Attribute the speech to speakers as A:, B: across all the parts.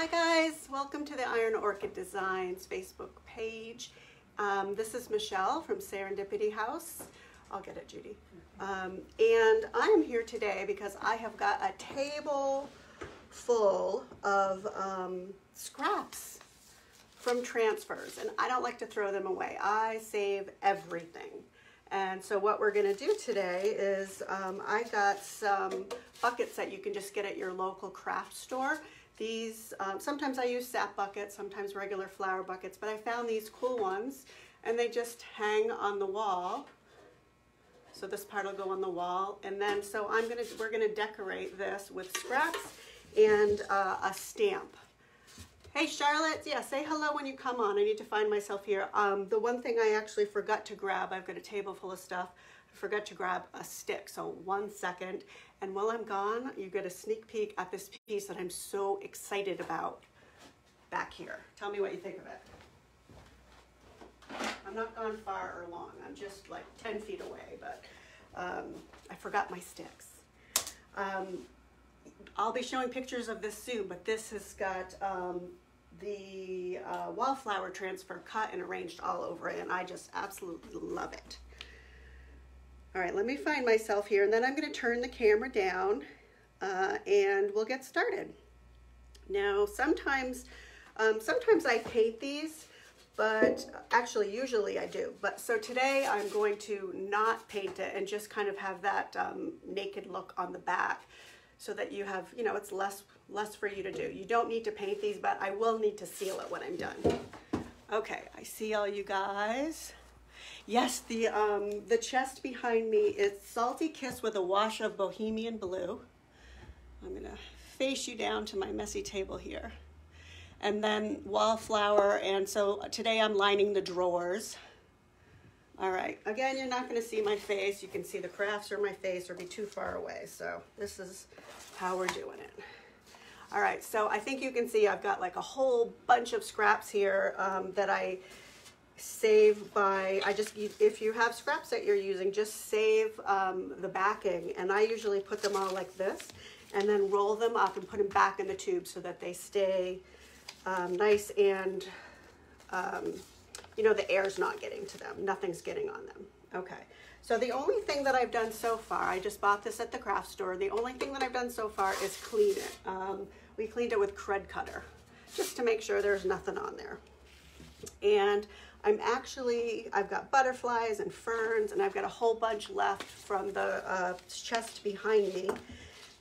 A: Hi guys, welcome to the Iron Orchid Designs Facebook page. Um, this is Michelle from Serendipity House. I'll get it, Judy. Um, and I am here today because I have got a table full of um, scraps from transfers and I don't like to throw them away. I save everything. And so what we're gonna do today is um, I got some buckets that you can just get at your local craft store. These, um, sometimes I use sap buckets, sometimes regular flower buckets, but I found these cool ones and they just hang on the wall. So this part will go on the wall. And then, so I'm gonna, we're gonna decorate this with scraps and uh, a stamp. Hey Charlotte, yeah, say hello when you come on. I need to find myself here. Um, the one thing I actually forgot to grab, I've got a table full of stuff, Forgot to grab a stick. So one second. And while I'm gone, you get a sneak peek at this piece that I'm so excited about back here. Tell me what you think of it. I'm not gone far or long. I'm just like 10 feet away, but um, I forgot my sticks. Um, I'll be showing pictures of this soon, but this has got um, the uh, wallflower transfer cut and arranged all over it, and I just absolutely love it. All right, let me find myself here, and then I'm gonna turn the camera down, uh, and we'll get started. Now, sometimes, um, sometimes I paint these, but actually usually I do. But so today I'm going to not paint it and just kind of have that um, naked look on the back so that you have, you know, it's less, less for you to do. You don't need to paint these, but I will need to seal it when I'm done. Okay, I see all you guys. Yes, the, um, the chest behind me is Salty Kiss with a wash of Bohemian Blue. I'm gonna face you down to my messy table here and then wallflower. And so today I'm lining the drawers. All right, again, you're not gonna see my face. You can see the crafts or my face or be too far away. So this is how we're doing it. All right, so I think you can see I've got like a whole bunch of scraps here um, that I save by, I just, if you have scraps that you're using, just save um, the backing. And I usually put them all like this and then roll them up and put them back in the tube so that they stay um, nice and, um, you know, the air's not getting to them. Nothing's getting on them. Okay. So the only thing that I've done so far, I just bought this at the craft store. The only thing that I've done so far is clean it. Um, we cleaned it with Krud Kutter just to make sure there's nothing on there. And I'm actually, I've got butterflies and ferns and I've got a whole bunch left from the uh, chest behind me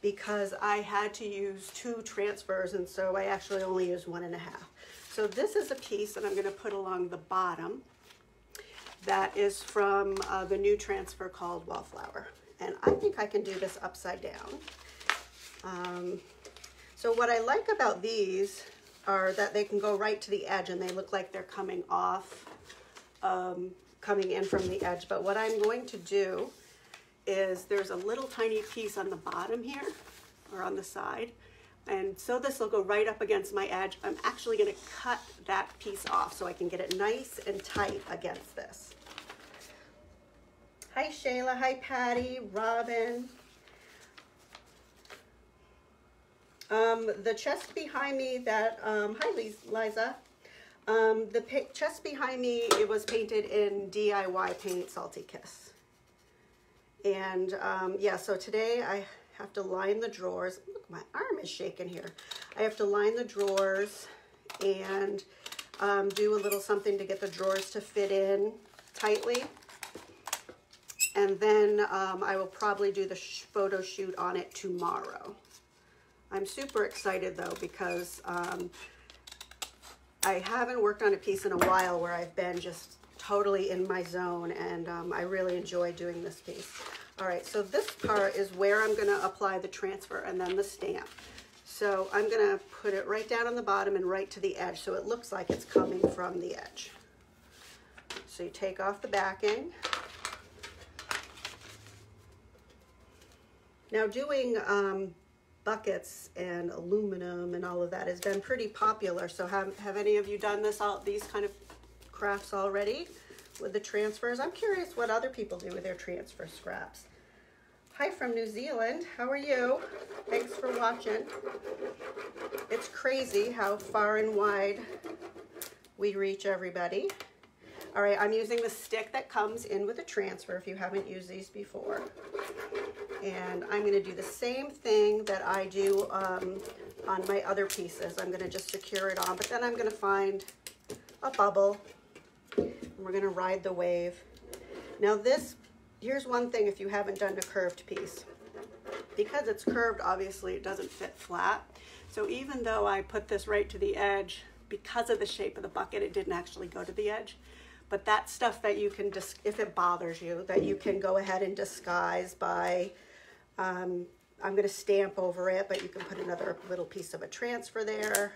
A: because I had to use two transfers and so I actually only used one and a half. So this is a piece that I'm going to put along the bottom that is from uh, the new transfer called Wallflower. And I think I can do this upside down. Um, so what I like about these are that they can go right to the edge and they look like they're coming off, um, coming in from the edge. But what I'm going to do is there's a little tiny piece on the bottom here or on the side. And so this will go right up against my edge. I'm actually gonna cut that piece off so I can get it nice and tight against this. Hi Shayla, hi Patty, Robin. Um, the chest behind me that, um, hi Liza. Um, the chest behind me, it was painted in DIY paint Salty Kiss. And um, yeah, so today I have to line the drawers. Look, my arm is shaking here. I have to line the drawers and um, do a little something to get the drawers to fit in tightly. And then um, I will probably do the photo shoot on it tomorrow. I'm super excited though because um, I haven't worked on a piece in a while where I've been just totally in my zone and um, I really enjoy doing this piece. All right, so this part is where I'm gonna apply the transfer and then the stamp. So I'm gonna put it right down on the bottom and right to the edge so it looks like it's coming from the edge. So you take off the backing. Now doing um, buckets and aluminum and all of that has been pretty popular. So have, have any of you done this, all these kind of crafts already with the transfers. I'm curious what other people do with their transfer scraps. Hi from New Zealand. How are you? Thanks for watching. It's crazy how far and wide we reach everybody. All right, I'm using the stick that comes in with a transfer if you haven't used these before. And I'm gonna do the same thing that I do um, on my other pieces. I'm gonna just secure it on, but then I'm gonna find a bubble. And we're gonna ride the wave. Now this, here's one thing if you haven't done a curved piece. Because it's curved, obviously it doesn't fit flat. So even though I put this right to the edge, because of the shape of the bucket, it didn't actually go to the edge. But that stuff that you can, just if it bothers you, that you can go ahead and disguise by, um, I'm going to stamp over it, but you can put another little piece of a transfer there.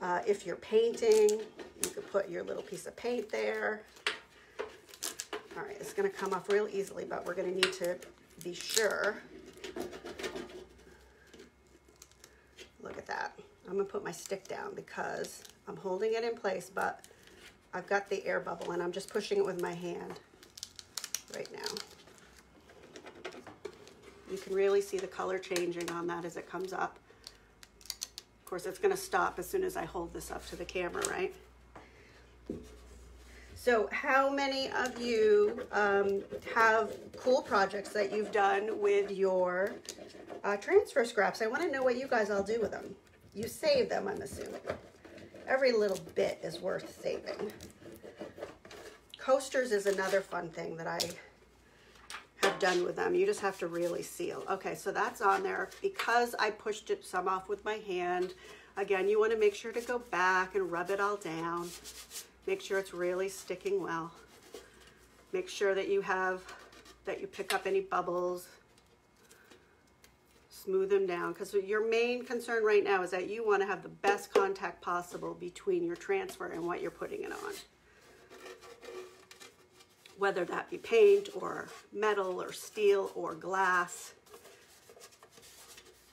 A: Uh, if you're painting, you could put your little piece of paint there. All right, it's going to come off real easily, but we're going to need to be sure. Look at that. I'm going to put my stick down because I'm holding it in place, but I've got the air bubble and I'm just pushing it with my hand right now. You can really see the color changing on that as it comes up. Of course, it's gonna stop as soon as I hold this up to the camera, right? So how many of you um, have cool projects that you've done with your uh, transfer scraps? I wanna know what you guys all do with them. You save them, I'm assuming every little bit is worth saving. Coasters is another fun thing that I done with them. You just have to really seal. Okay, so that's on there. Because I pushed it some off with my hand, again, you want to make sure to go back and rub it all down. Make sure it's really sticking well. Make sure that you have, that you pick up any bubbles, smooth them down because your main concern right now is that you want to have the best contact possible between your transfer and what you're putting it on. Whether that be paint or metal or steel or glass.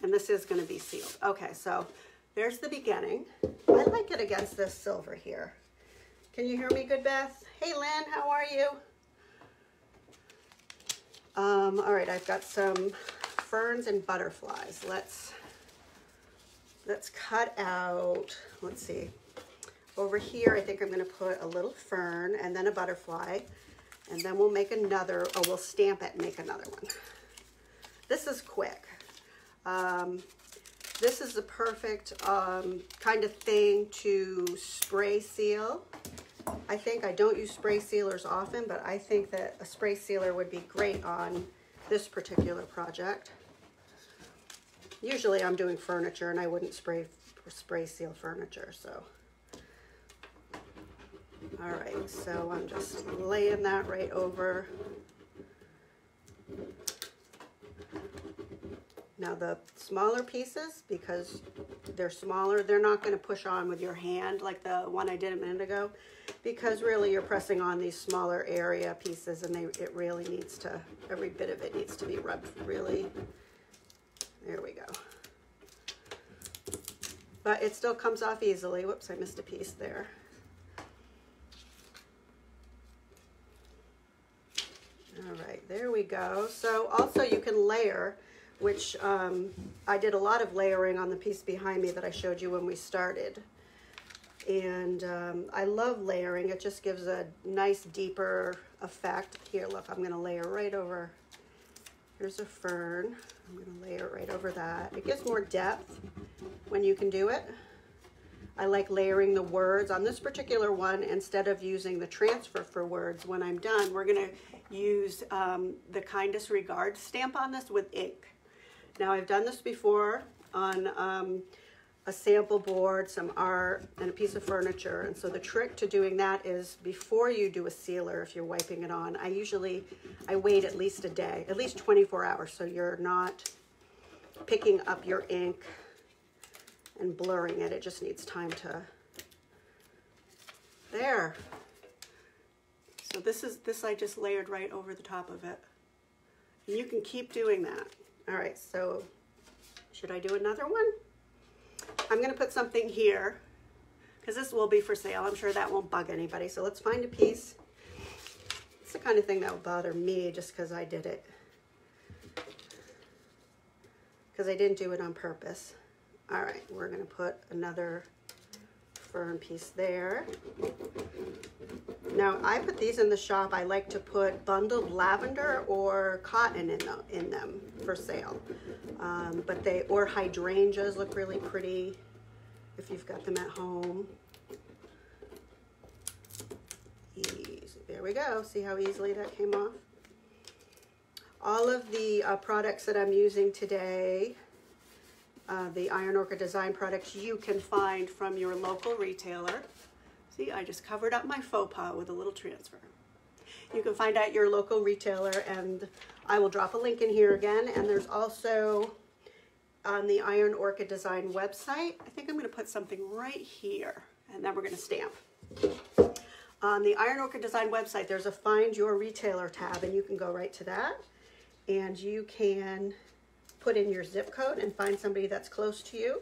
A: And this is going to be sealed. Okay, so there's the beginning. I like it against this silver here. Can you hear me good, Beth? Hey, Lynn, how are you? Um, all right, I've got some ferns and butterflies. Let's, let's cut out, let's see, over here I think I'm gonna put a little fern and then a butterfly and then we'll make another, or we'll stamp it and make another one. This is quick. Um, this is the perfect um, kind of thing to spray seal. I think I don't use spray sealers often, but I think that a spray sealer would be great on this particular project. Usually I'm doing furniture and I wouldn't spray spray seal furniture, so. All right, so I'm just laying that right over. Now the smaller pieces, because they're smaller, they're not gonna push on with your hand like the one I did a minute ago, because really you're pressing on these smaller area pieces and they, it really needs to, every bit of it needs to be rubbed really there we go. But it still comes off easily. Whoops, I missed a piece there. All right, there we go. So also you can layer, which um, I did a lot of layering on the piece behind me that I showed you when we started. And um, I love layering. It just gives a nice deeper effect. Here, look, I'm gonna layer right over. Here's a fern. I'm gonna layer it right over that. It gives more depth when you can do it. I like layering the words on this particular one instead of using the transfer for words. When I'm done, we're gonna use um, the kindest regard stamp on this with ink. Now I've done this before on um, a sample board, some art, and a piece of furniture. And so the trick to doing that is before you do a sealer, if you're wiping it on, I usually, I wait at least a day, at least 24 hours, so you're not picking up your ink and blurring it. It just needs time to, there. So this is, this I just layered right over the top of it. And you can keep doing that. All right, so should I do another one? I'm gonna put something here because this will be for sale. I'm sure that won't bug anybody. So let's find a piece. It's the kind of thing that would bother me just because I did it. because I didn't do it on purpose. All right, we're gonna put another fern piece there. Now, I put these in the shop. I like to put bundled lavender or cotton in, the, in them for sale. Um, but they, or hydrangeas look really pretty if you've got them at home. Easy. There we go. See how easily that came off? All of the uh, products that I'm using today, uh, the Iron Orchid Design products, you can find from your local retailer. See, I just covered up my faux pas with a little transfer. You can find out your local retailer and I will drop a link in here again. And there's also on the Iron Orchid Design website, I think I'm gonna put something right here and then we're gonna stamp. On the Iron Orchid Design website, there's a Find Your Retailer tab and you can go right to that and you can put in your zip code and find somebody that's close to you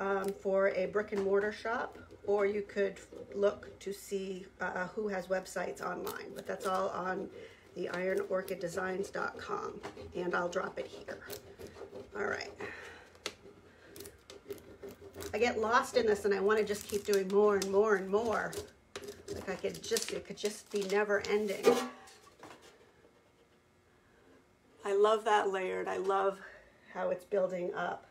A: um, for a brick and mortar shop, or you could look to see uh, who has websites online, but that's all on the ironorchiddesigns.com, and I'll drop it here. All right. I get lost in this and I want to just keep doing more and more and more. Like I could just, it could just be never ending. I love that layered. I love how it's building up.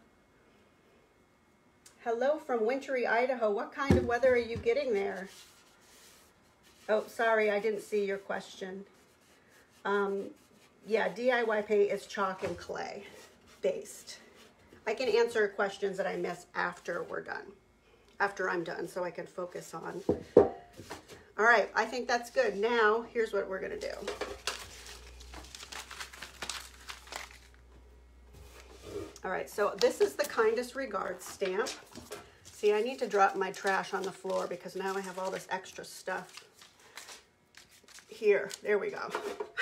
A: Hello from wintry Idaho. What kind of weather are you getting there? Oh, sorry, I didn't see your question. Um, yeah, DIY paint is chalk and clay based. I can answer questions that I miss after we're done, after I'm done, so I can focus on. All right, I think that's good. Now, here's what we're gonna do. All right, so this is the kindest regards stamp. See, I need to drop my trash on the floor because now I have all this extra stuff. Here, there we go.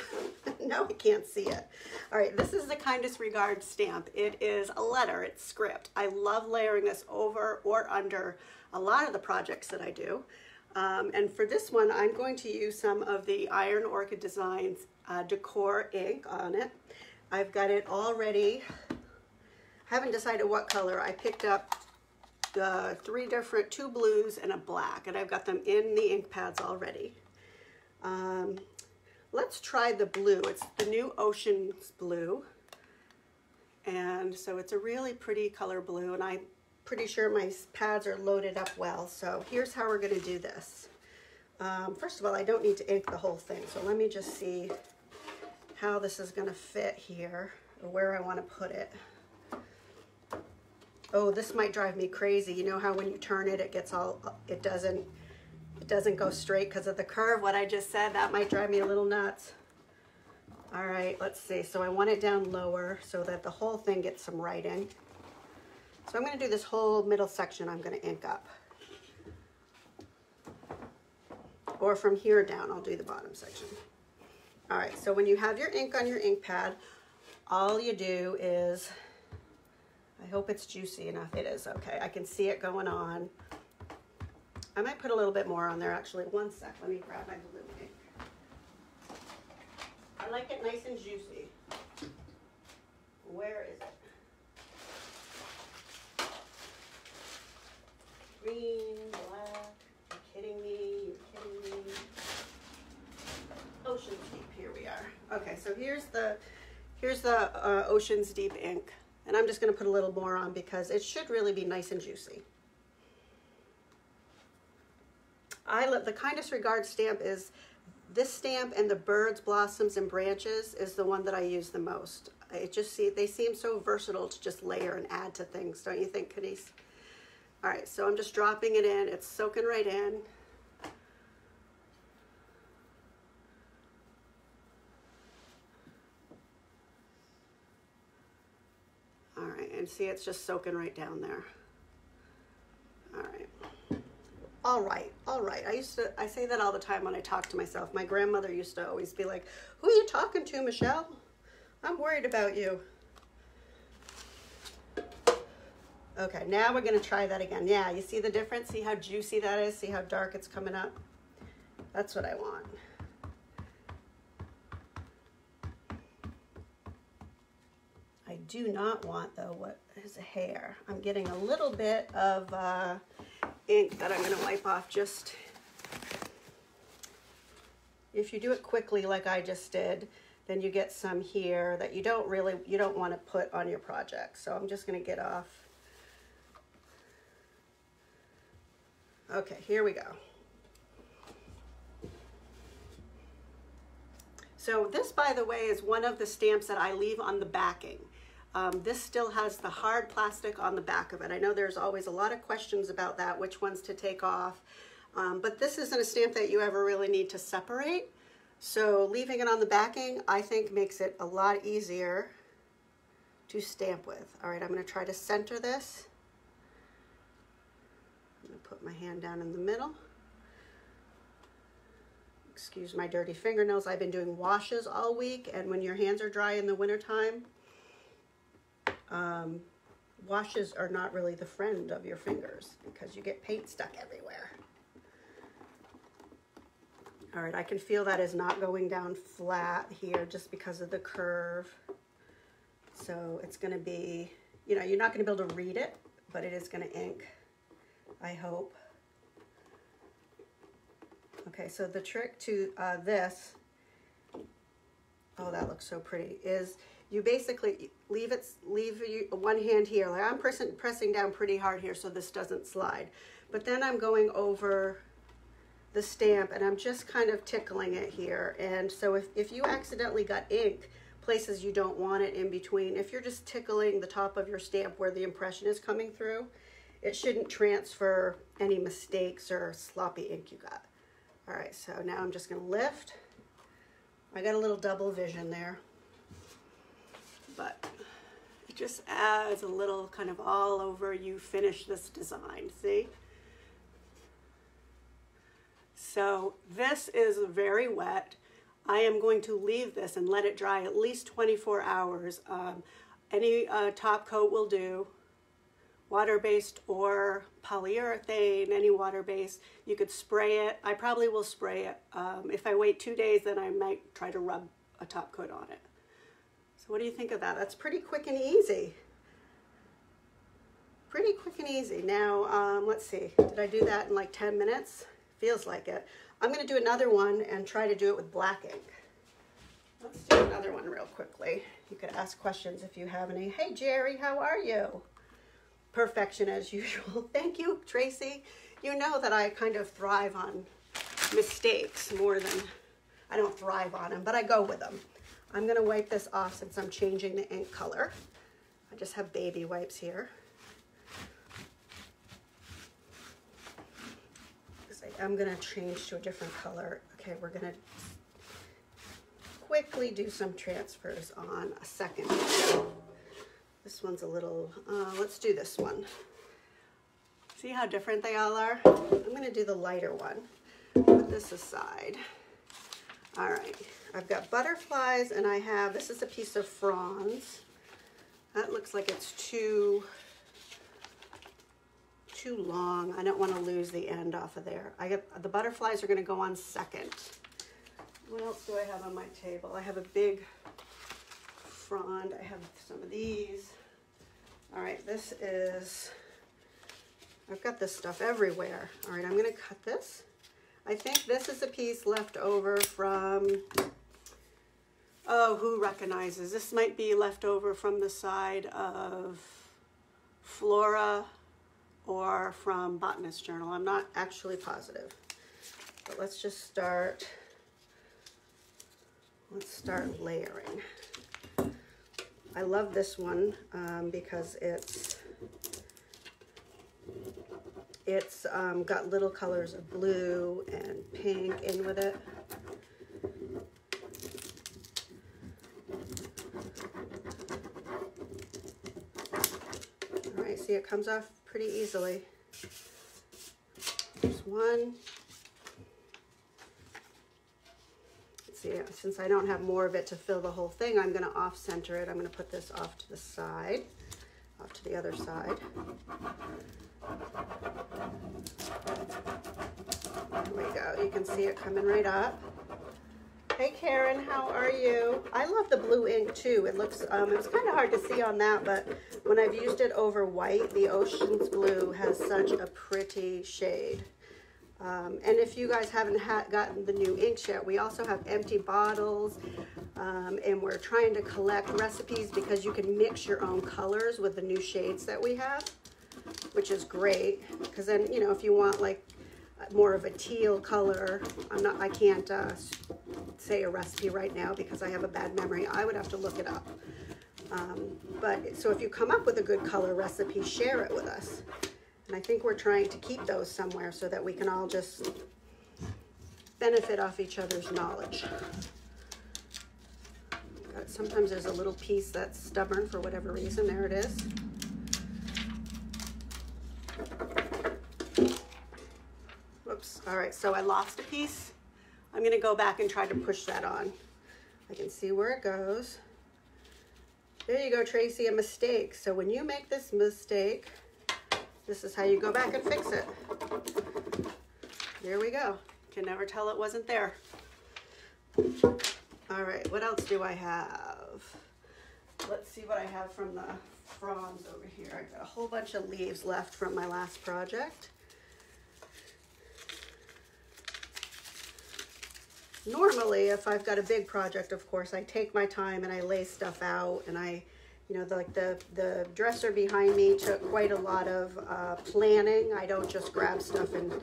A: now I can't see it. All right, this is the kindest regards stamp. It is a letter, it's script. I love layering this over or under a lot of the projects that I do. Um, and for this one, I'm going to use some of the Iron Orchid Designs uh, Decor ink on it. I've got it already haven't decided what color. I picked up the three different, two blues and a black, and I've got them in the ink pads already. Um, let's try the blue. It's the new Oceans Blue. And so it's a really pretty color blue, and I'm pretty sure my pads are loaded up well. So here's how we're gonna do this. Um, first of all, I don't need to ink the whole thing, so let me just see how this is gonna fit here, or where I wanna put it. Oh, this might drive me crazy. You know how when you turn it, it gets all, it doesn't, it doesn't go straight because of the curve. What I just said, that might drive me a little nuts. All right, let's see. So I want it down lower so that the whole thing gets some writing. So I'm gonna do this whole middle section I'm gonna ink up. Or from here down, I'll do the bottom section. All right, so when you have your ink on your ink pad, all you do is I hope it's juicy enough. It is, okay. I can see it going on. I might put a little bit more on there actually. One sec, let me grab my blue ink. I like it nice and juicy. Where is it? Green, black, you're kidding me, you're kidding me. Ocean's Deep, here we are. Okay, so here's the, here's the uh, Ocean's Deep ink. And I'm just going to put a little more on because it should really be nice and juicy. I love the kindest regard stamp is this stamp and the birds, blossoms, and branches is the one that I use the most. It just see they seem so versatile to just layer and add to things, don't you think, Canice? All right, so I'm just dropping it in. It's soaking right in. And see it's just soaking right down there. All right. All right, all right. I used to, I say that all the time when I talk to myself. My grandmother used to always be like, who are you talking to, Michelle? I'm worried about you. Okay, now we're gonna try that again. Yeah, you see the difference? See how juicy that is? See how dark it's coming up? That's what I want. Do not want though, what is a hair? I'm getting a little bit of uh, ink that I'm gonna wipe off just, if you do it quickly like I just did, then you get some here that you don't really, you don't wanna put on your project. So I'm just gonna get off. Okay, here we go. So this, by the way, is one of the stamps that I leave on the backing. Um, this still has the hard plastic on the back of it. I know there's always a lot of questions about that, which ones to take off. Um, but this isn't a stamp that you ever really need to separate. So leaving it on the backing, I think makes it a lot easier to stamp with. All right, I'm gonna try to center this. I'm gonna put my hand down in the middle excuse my dirty fingernails. I've been doing washes all week, and when your hands are dry in the wintertime, um, washes are not really the friend of your fingers because you get paint stuck everywhere. All right, I can feel that is not going down flat here just because of the curve. So it's gonna be, you know, you're not gonna be able to read it, but it is gonna ink, I hope. Okay, so the trick to uh, this, oh, that looks so pretty, is you basically leave it, leave you, one hand here. Like I'm pressing, pressing down pretty hard here so this doesn't slide. But then I'm going over the stamp and I'm just kind of tickling it here. And so if, if you accidentally got ink places you don't want it in between, if you're just tickling the top of your stamp where the impression is coming through, it shouldn't transfer any mistakes or sloppy ink you got. All right, so now I'm just gonna lift. I got a little double vision there, but it just adds a little kind of all over you finish this design, see? So this is very wet. I am going to leave this and let it dry at least 24 hours. Um, any uh, top coat will do water-based or polyurethane, any water-based. You could spray it. I probably will spray it. Um, if I wait two days, then I might try to rub a top coat on it. So what do you think of that? That's pretty quick and easy. Pretty quick and easy. Now, um, let's see. Did I do that in like 10 minutes? Feels like it. I'm to do another one and try to do it with black ink. Let's do another one real quickly. You could ask questions if you have any. Hey, Jerry, how are you? perfection as usual. Thank you, Tracy. You know that I kind of thrive on mistakes more than, I don't thrive on them, but I go with them. I'm gonna wipe this off since I'm changing the ink color. I just have baby wipes here. I'm gonna change to a different color. Okay, we're gonna quickly do some transfers on a second. This one's a little, uh, let's do this one. See how different they all are? I'm gonna do the lighter one. Put this aside. All right, I've got butterflies and I have, this is a piece of fronds. That looks like it's too, too long. I don't wanna lose the end off of there. I get, the butterflies are gonna go on second. What else do I have on my table? I have a big frond. I have some of these. All right, this is, I've got this stuff everywhere. All right, I'm gonna cut this. I think this is a piece left over from, oh, who recognizes? This might be left over from the side of Flora or from Botanist Journal. I'm not actually positive. But let's just start, let's start layering. I love this one um, because it's it's um, got little colors of blue and pink in with it. All right, see it comes off pretty easily. There's one. see, since I don't have more of it to fill the whole thing, I'm gonna off center it. I'm gonna put this off to the side, off to the other side. There we go. You can see it coming right up. Hey Karen, how are you? I love the blue ink too. It looks, um, it was kind of hard to see on that, but when I've used it over white, the Ocean's Blue has such a pretty shade. Um, and if you guys haven't ha- gotten the new inks yet, we also have empty bottles, um, and we're trying to collect recipes because you can mix your own colors with the new shades that we have, which is great. Because then, you know, if you want like more of a teal color, I'm not, I can't uh, say a recipe right now because I have a bad memory. I would have to look it up. Um, but so if you come up with a good color recipe, share it with us. And I think we're trying to keep those somewhere so that we can all just benefit off each other's knowledge. Sometimes there's a little piece that's stubborn for whatever reason. There it is. Whoops. All right, so I lost a piece. I'm gonna go back and try to push that on. I can see where it goes. There you go, Tracy, a mistake. So when you make this mistake, this is how you go back and fix it. There we go. Can never tell it wasn't there. All right, what else do I have? Let's see what I have from the fronds over here. I got a whole bunch of leaves left from my last project. Normally, if I've got a big project, of course, I take my time and I lay stuff out and I, you know, the, like the, the dresser behind me took quite a lot of uh, planning. I don't just grab stuff and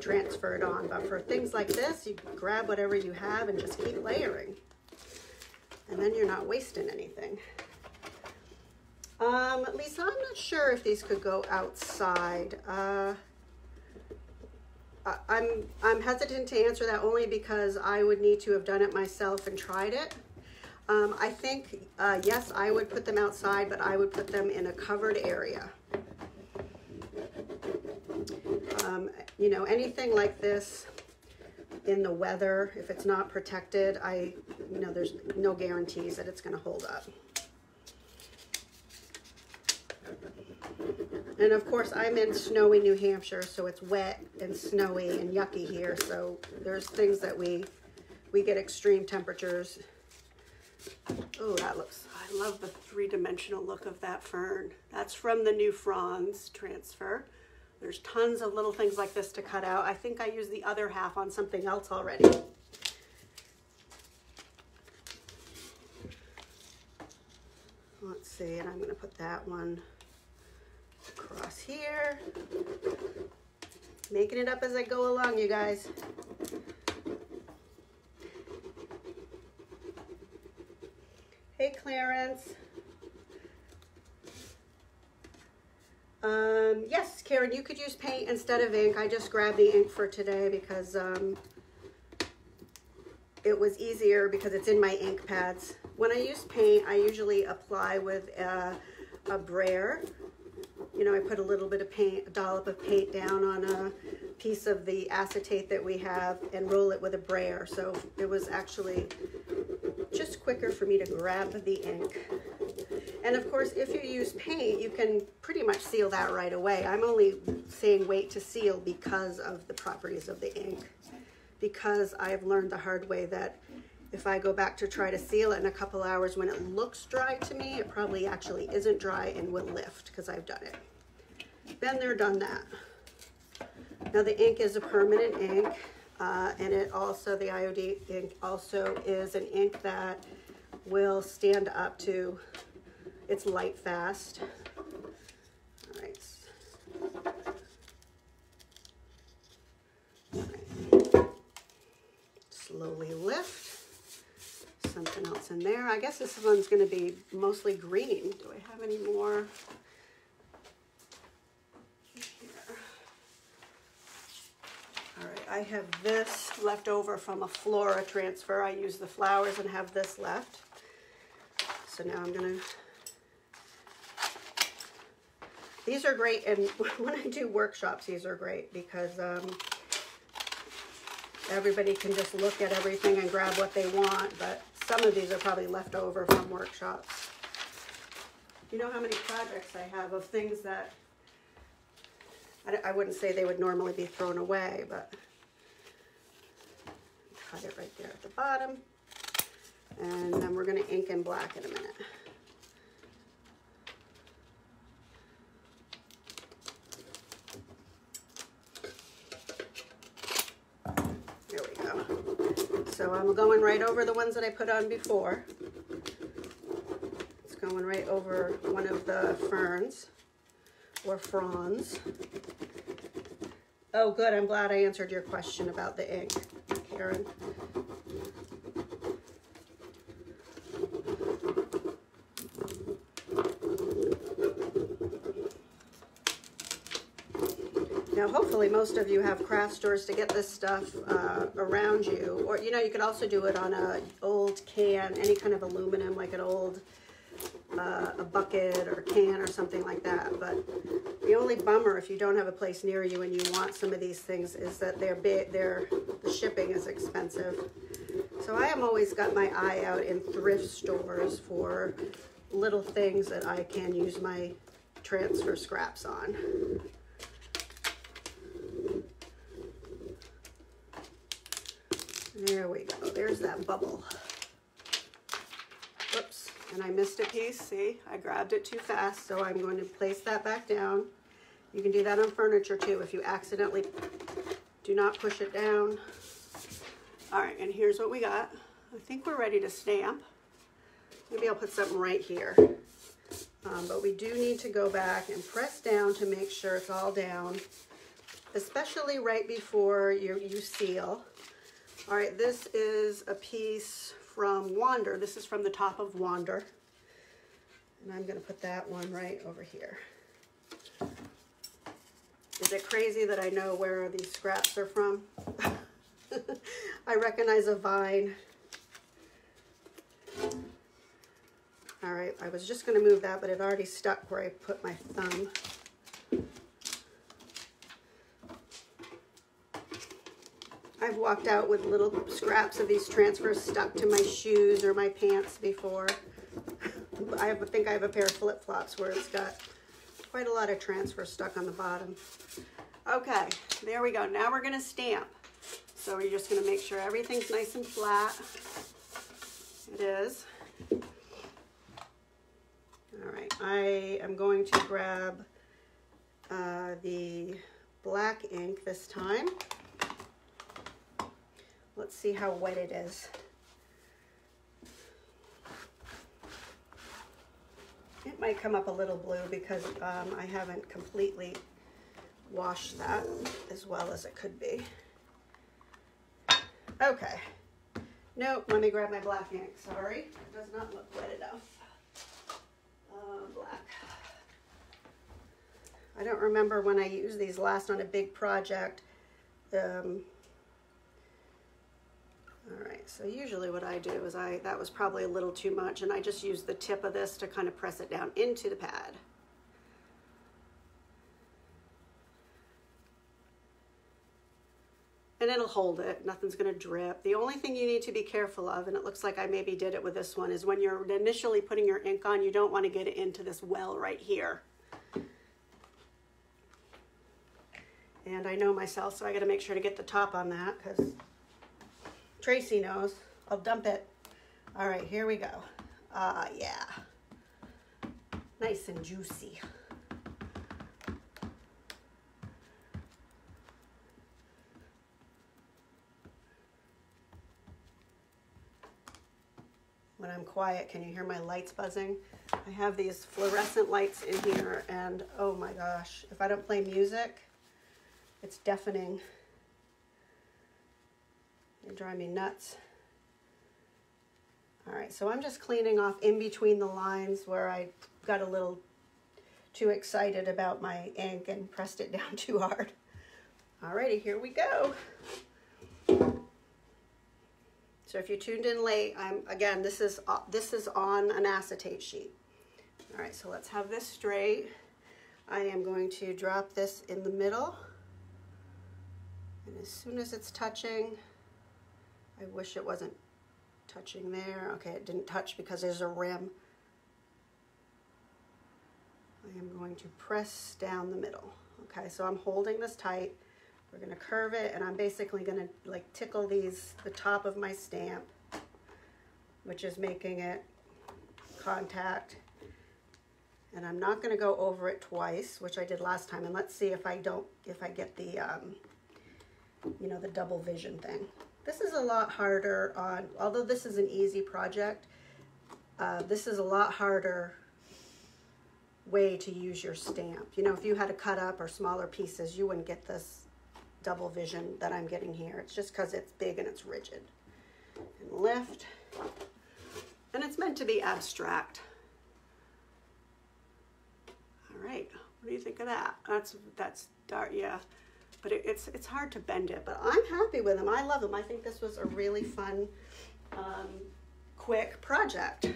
A: transfer it on, but for things like this, you grab whatever you have and just keep layering. And then you're not wasting anything. Um, Lisa, I'm not sure if these could go outside. Uh, I'm, I'm hesitant to answer that only because I would need to have done it myself and tried it. Um, I think, uh, yes, I would put them outside, but I would put them in a covered area. Um, you know, anything like this in the weather, if it's not protected, I, you know, there's no guarantees that it's going to hold up. And of course, I'm in snowy New Hampshire, so it's wet and snowy and yucky here. So there's things that we we get extreme temperatures. Oh, that looks, I love the three-dimensional look of that fern. That's from the new fronds transfer. There's tons of little things like this to cut out. I think I used the other half on something else already. Let's see, and I'm gonna put that one across here. Making it up as I go along, you guys. Hey, Clarence. Um, yes, Karen, you could use paint instead of ink. I just grabbed the ink for today because um, it was easier because it's in my ink pads. When I use paint, I usually apply with a, a brayer you know, I put a little bit of paint, a dollop of paint down on a piece of the acetate that we have and roll it with a brayer. So it was actually just quicker for me to grab the ink. And of course, if you use paint, you can pretty much seal that right away. I'm only saying wait to seal because of the properties of the ink. Because I've learned the hard way that if I go back to try to seal it in a couple hours when it looks dry to me, it probably actually isn't dry and will lift because I've done it. Been there, done that. Now the ink is a permanent ink uh, and it also, the IOD ink also is an ink that will stand up to, it's light fast. All right. All right. Slowly lift something else in there. I guess this one's going to be mostly green. Do I have any more? All right, I have this left over from a Flora transfer. I use the flowers and have this left. So now I'm gonna, these are great, and when I do workshops, these are great because um, everybody can just look at everything and grab what they want, but some of these are probably left over from workshops. You know how many projects I have of things that I, I wouldn't say they would normally be thrown away, but cut it right there at the bottom. And then we're gonna ink in black in a minute. There we go. So I'm going right over the ones that I put on before. It's going right over one of the ferns or fronds. Oh, good. I'm glad I answered your question about the ink, Karen. Now, hopefully, most of you have craft stores to get this stuff uh, around you. Or, you know, you could also do it on a old can, any kind of aluminum, like an old uh, a bucket or can or something like that. But the only bummer if you don't have a place near you and you want some of these things is that they're big, they're, the shipping is expensive. So I am always got my eye out in thrift stores for little things that I can use my transfer scraps on. There we go. There's that bubble. Oops, and I missed a piece. See, I grabbed it too fast, so I'm going to place that back down. You can do that on furniture too if you accidentally do not push it down. All right, and here's what we got. I think we're ready to stamp. Maybe I'll put something right here. Um, but we do need to go back and press down to make sure it's all down, especially right before you, you seal. All right, this is a piece from Wander. This is from the top of Wander. And I'm gonna put that one right over here. Is it crazy that I know where these scraps are from? I recognize a vine. All right, I was just gonna move that, but it already stuck where I put my thumb. I've walked out with little scraps of these transfers stuck to my shoes or my pants before. I think I have a pair of flip-flops where it's got quite a lot of transfer stuck on the bottom. Okay, there we go. Now we're gonna stamp. So we're just gonna make sure everything's nice and flat. It is. All right, I am going to grab uh, the black ink this time. Let's see how wet it is. It might come up a little blue because um, I haven't completely washed that as well as it could be. Okay. Nope, let me grab my black ink. Sorry, it does not look wet enough. Uh, black. I don't remember when I used these last on a big project. Um, so usually what I do is I, that was probably a little too much and I just use the tip of this to kind of press it down into the pad. And it'll hold it, nothing's gonna drip. The only thing you need to be careful of, and it looks like I maybe did it with this one, is when you're initially putting your ink on, you don't wanna get it into this well right here. And I know myself, so I gotta make sure to get the top on that because Tracy knows. I'll dump it. All right, here we go. Ah, uh, yeah. Nice and juicy. When I'm quiet, can you hear my lights buzzing? I have these fluorescent lights in here and oh my gosh, if I don't play music, it's deafening. They drive me nuts. All right, so I'm just cleaning off in between the lines where I got a little too excited about my ink and pressed it down too hard. Alrighty, here we go. So if you tuned in late, I'm again, this is uh, this is on an acetate sheet. All right, so let's have this straight. I am going to drop this in the middle. And as soon as it's touching, I wish it wasn't touching there. Okay, it didn't touch because there's a rim. I am going to press down the middle. Okay, so I'm holding this tight. We're gonna curve it and I'm basically gonna like tickle these, the top of my stamp which is making it contact. And I'm not gonna go over it twice, which I did last time, and let's see if I don't, if I get the, um, you know, the double vision thing. This is a lot harder on, although this is an easy project, uh, this is a lot harder way to use your stamp. You know, if you had to cut up or smaller pieces, you wouldn't get this double vision that I'm getting here. It's just because it's big and it's rigid. And lift. And it's meant to be abstract. All right, what do you think of that? That's, that's dark, yeah. But it, it's, it's hard to bend it, but I'm happy with them. I love them. I think this was a really fun, um, quick project.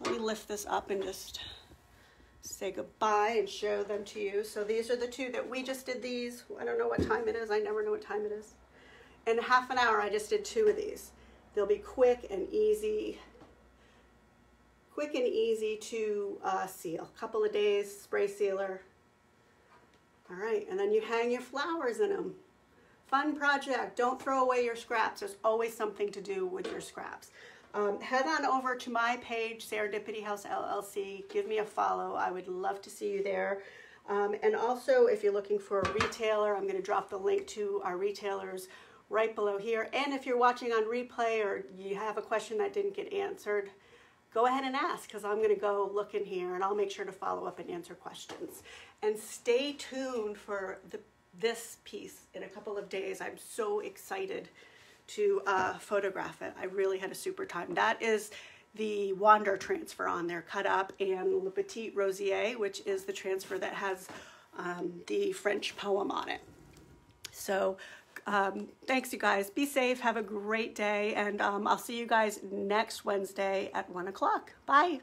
A: Let me lift this up and just say goodbye and show them to you. So these are the two that we just did these. I don't know what time it is. I never know what time it is. In half an hour, I just did two of these. They'll be quick and easy quick and easy to uh, seal. A couple of days, spray sealer. All right, and then you hang your flowers in them. Fun project. Don't throw away your scraps. There's always something to do with your scraps. Um, head on over to my page, Serendipity House LLC. Give me a follow. I would love to see you there. Um, and also, if you're looking for a retailer, I'm going to drop the link to our retailers right below here. And if you're watching on replay or you have a question that didn't get answered, go ahead and ask because I'm going to go look in here and I'll make sure to follow up and answer questions. And stay tuned for the, this piece in a couple of days. I'm so excited to uh, photograph it. I really had a super time. That is the Wander transfer on there cut up and Le Petit Rosier, which is the transfer that has um, the French poem on it. So um, thanks, you guys. Be safe. Have a great day. And um, I'll see you guys next Wednesday at 1 o'clock. Bye.